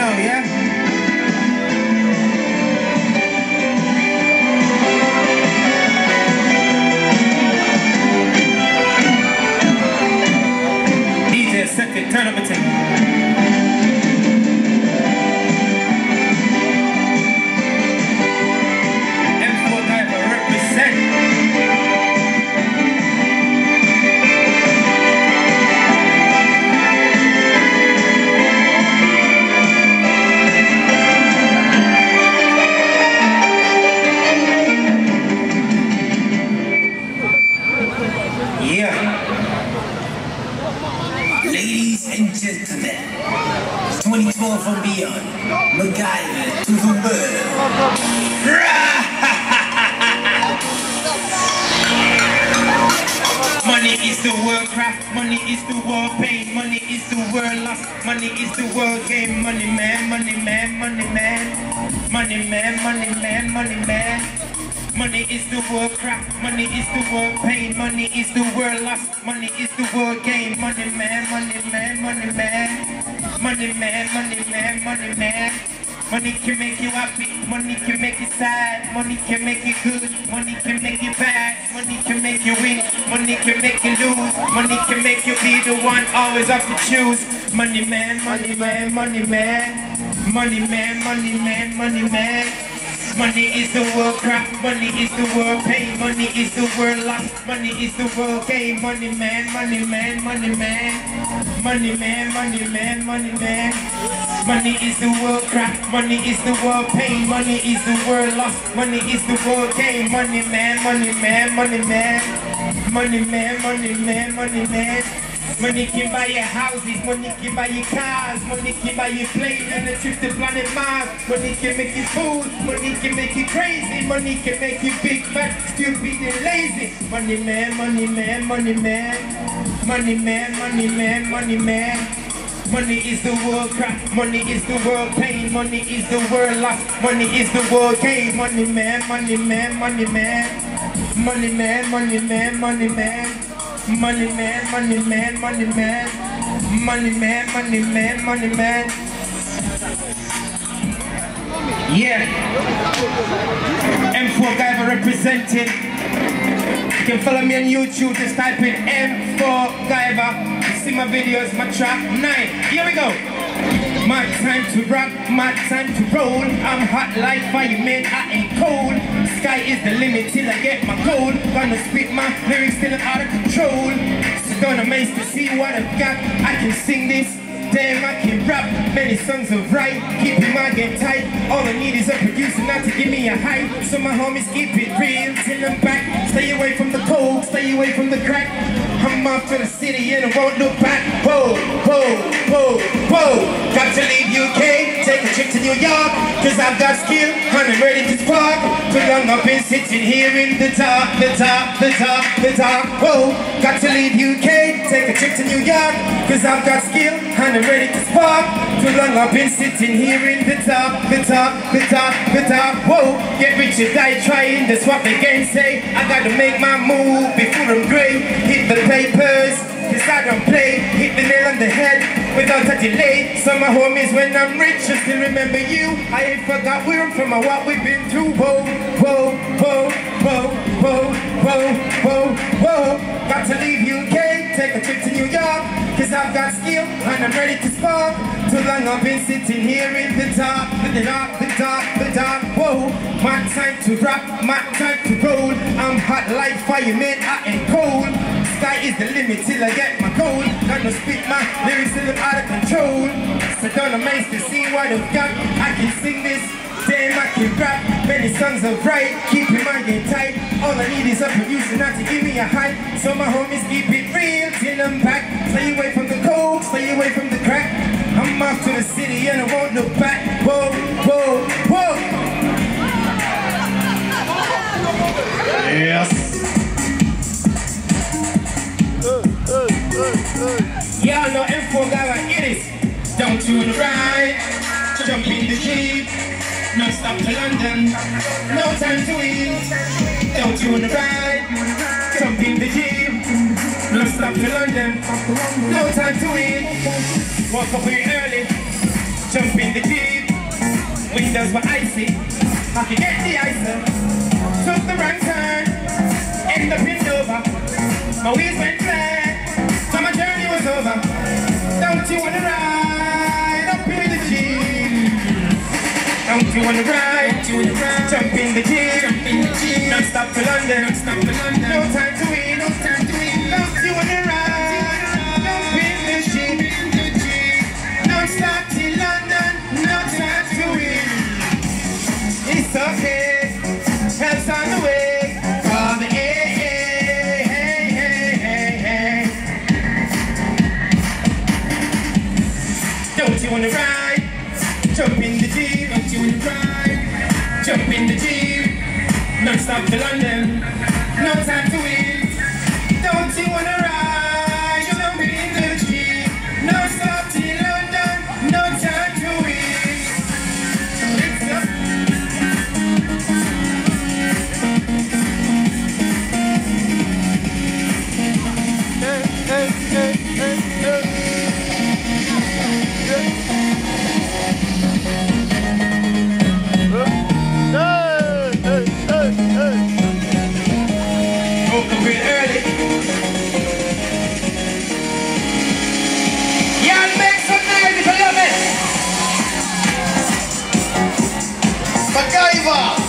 know, yeah? Turn up a thing. MacGyver to the world. Money is the world craft, money is the world pain, money is the world loss, money is the world game, money man, money man, money man, money man, money man, money man. Money is the world craft, money is the world pain, money is the world loss, money is the world game, money man, money man, money man, money man, money man, money man. Money can make you happy, money can make you sad, money can make you good, money can make you bad, money can make you win, money can make you lose, money can make you be the one always have to choose. Money man, money man, money man, money man, money man, money man. Money is the world crap, money is the world pain, money is the world loss, money is the world game, money man, money man, money man, money man, money man, money man. Money is the world crap, money is the world pain, money is the world loss, money is the world game, money man, money man, money man, money man, money man, money man. Money can buy you houses, money can buy you cars, money can buy you planes and a trip to planet Mars. Money can make you fool, money can make you crazy, money can make you big, fat, stupid and lazy. Money man, money man, money man, money man, money man, money man. Money is the world crap, money is the world pain, money is the world loss, money is the world gain, money man, money man, money man, money man, money man, money man. Money man, money man, money man, money man, money man, money man. Money man. Yeah. M4GYVER representing. You can follow me on YouTube, just type in M4GYVER. See my videos, my track nine. Here we go. My time to rock, my time to roll. I'm hot like fireman, I ain't cold. Sky is the limit till I get my goal. Gonna spit my lyrics till I'm out of control. So don't amaze to see what I've got. I can sing this. Damn, I can rap, many songs of right. Keeping my game tight. All I need is a producer not to give me a hype. So my homies keep it real till I'm back. Stay away from the cold, stay away from the crack. I'm off to the city and I won't look back. Whoa, whoa, whoa, whoa. Got to leave UK, take a trip to New York. Cause I've got skill. And I'm ready to spark Too long I've been sitting here in the dark, the dark, the dark, the dark Whoa, got to leave UK, take a trip to New York Cause I've got skill and I'm ready to spark. Too long I've been sitting here in the dark, the dark, the dark, the dark Whoa, get rich or die trying, that's what the game say I gotta make my move before I'm grey Hit the papers, cause I don't play. Hit the nail on the head without a delay. So my homies when I'm rich I still remember you. I ain't forgot where I'm from or what we've been through. Whoa, whoa, whoa, whoa, whoa, whoa, whoa, whoa. Got to leave UK, take a trip to New York. Cause I've got skill and I'm ready to spark. Too long I've been sitting here in the dark The dark, the dark, the dark, whoa My time to rap, my time to roll. I'm hot like fireman, I ain't cold Sky is the limit till I get my goal. Gonna spit my lyrics till I'm out of control. So don't amaze to see what I've got I can sing this Damn, I can rap, many songs are right Keeping my game tight. All I need is a producer not to give me a hype. So my homies keep it real till I'm back. Stay away from the coke, stay away from the crack. I'm off to the city and I won't look back. Whoa, whoa, whoa. Yes. Y'all know M4 guy like it is. Don't you wanna ride? Jump in the Jeep. No stop to London. No time to eat. Don't you wanna ride? Jump in the Jeep. No stop to London. No time to eat. Woke up very early. Jump in the Jeep. Windows were icy. I could get the ice. Took the right turn. End up in Dover. My wheels Don't you wanna ride? You wanna ride? Jump in the Jeep. Jump in the Jeep. Non stop to London. Non stop to London. No time to wait. No time to wait. Don't you wanna ride? Jump in the Jeep. Non stop to London. No time to wait. It's okay. Jump in the Jeep. Non-stop to London. No time to wait. Don't you wanna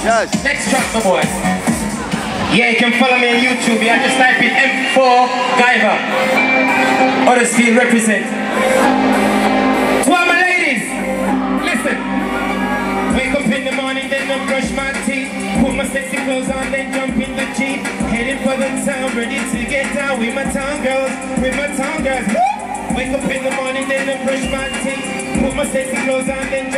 Yes. Next track, my boy. Yeah, you can follow me on YouTube. Yeah, just type in M4 Guyver. Odyssey represent. To all my ladies, listen. Wake up in the morning, then I brush my teeth. Put my sexy clothes on, then jump in the Jeep. Heading for the town, ready to get down with my town girls, with my town girls. Wake up in the morning, then I brush my teeth. Put my sexy clothes on, then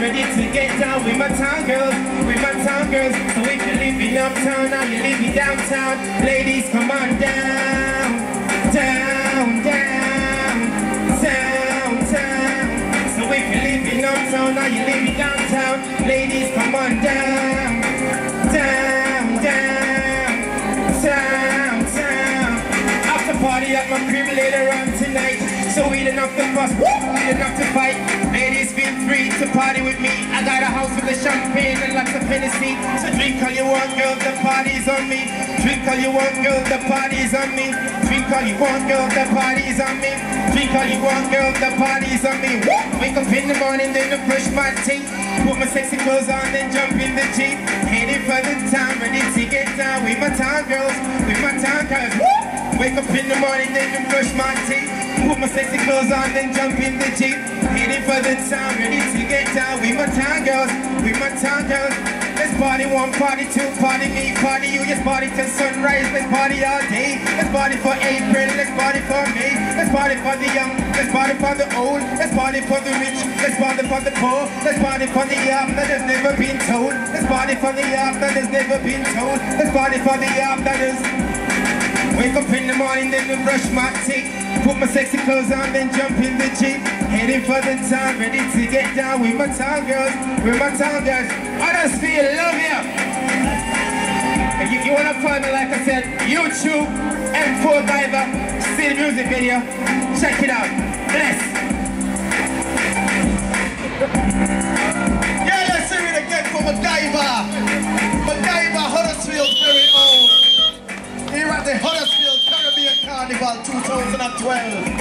ready to get down with my town girls, with my town girls. So if you're living uptown, now you're living downtown. Ladies, come on down, down, down, down, down. So if you're living uptown, now you're living downtown. Ladies, come on down, down, down, down, down. After party at my crib later on tonight. So we don't have to fuss, we don't have to fight. Party with me. I got a house with a champagne and lots of Hennessy. So drink all you want, girl, the party's on me. Drink all you want, girl, the party's on me. Drink all you want, girl, the party's on me. Drink all you want, girl, the party's on me. Wake up in the morning, then I brush my teeth. Put my sexy clothes on, then jump in the Jeep. Heading for the town, ready to get down with my town girls, with my town girls. Wake up in the morning, then I brush my teeth. Put my sexy clothes on, then jump in the Jeep. Heading for the town, ready to get down with my town girls, with my town girls. Let's party one, party two, party me, party you. Yes, party till sunrise. Let's party all day. Let's party for April. Let's party for May. Let's party for the young. Let's party for the old. Let's party for the rich. Let's party for the poor. Let's party for the young that has never been told. Let's party for the young that has never been told. Let's party for the young that is. Wake up in the morning, then I brush my teeth. Put my sexy clothes on, then jump in the Jeep. Heading for the town, ready to get down with my town girls, with my town girls. Huddersfield, love you. If you, you wanna find me, like I said, YouTube, M4GYVER, see the music video. Check it out. Bless. Yeah, let's hear again for MacGyver! MacGyver, 12.